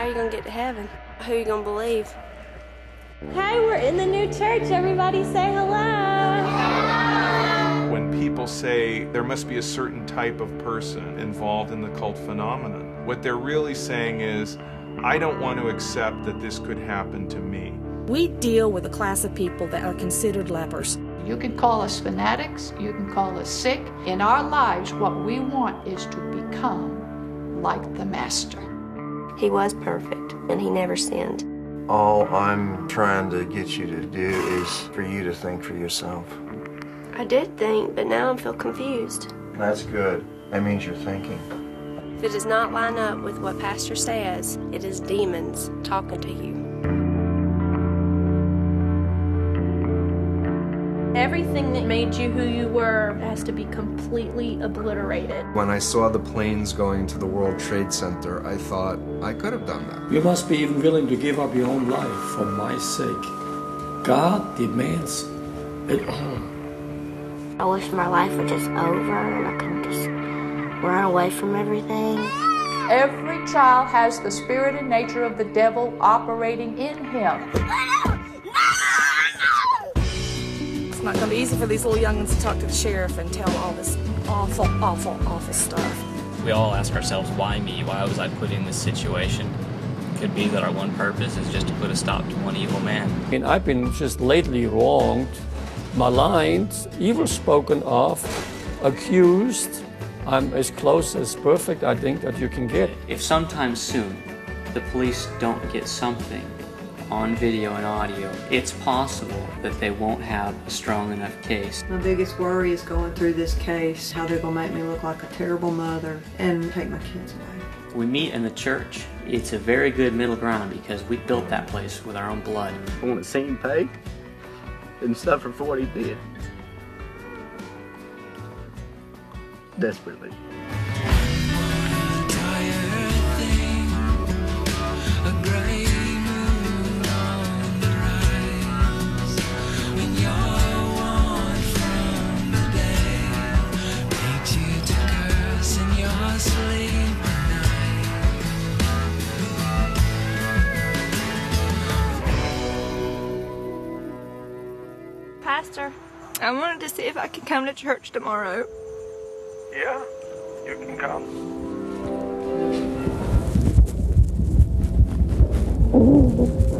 How are you going to get to heaven? Who are you going to believe? Hey, we're in the new church. Everybody say hello. When people say there must be a certain type of person involved in the cult phenomenon, what they're really saying is, I don't want to accept that this could happen to me. We deal with a class of people that are considered lepers. You can call us fanatics, you can call us sick. In our lives, what we want is to become like the Master. He was perfect, and he never sinned. All I'm trying to get you to do is for you to think for yourself. I did think, but now I feel confused. That's good. That means you're thinking. If it does not line up with what Pastor says, it is demons talking to you. Everything that made you who you were has to be completely obliterated. When I saw the planes going to the World Trade Center, I thought I could have done that. You must be even willing to give up your own life for my sake. God demands it all. I wish my life was just over and I could just run away from everything. Every child has the spirit and nature of the devil operating in him. It's not going to be easy for these little youngins to talk to the sheriff and tell all this awful, awful, awful stuff. We all ask ourselves, why me? Why was I put in this situation? Could be that our one purpose is just to put a stop to one evil man. And I've been just lately wronged, maligned, evil spoken of, accused. I'm as close as perfect, I think, that you can get. If sometime soon the police don't get something on video and audio, it's possible that they won't have a strong enough case. My biggest worry is going through this case, how they're going to make me look like a terrible mother and take my kids away. We meet in the church. It's a very good middle ground because we built that place with our own blood. I want to see him pay and suffer for what he did. Desperately. Pastor, I wanted to see if I could come to church tomorrow. Yeah, you can come. Praise the Lord.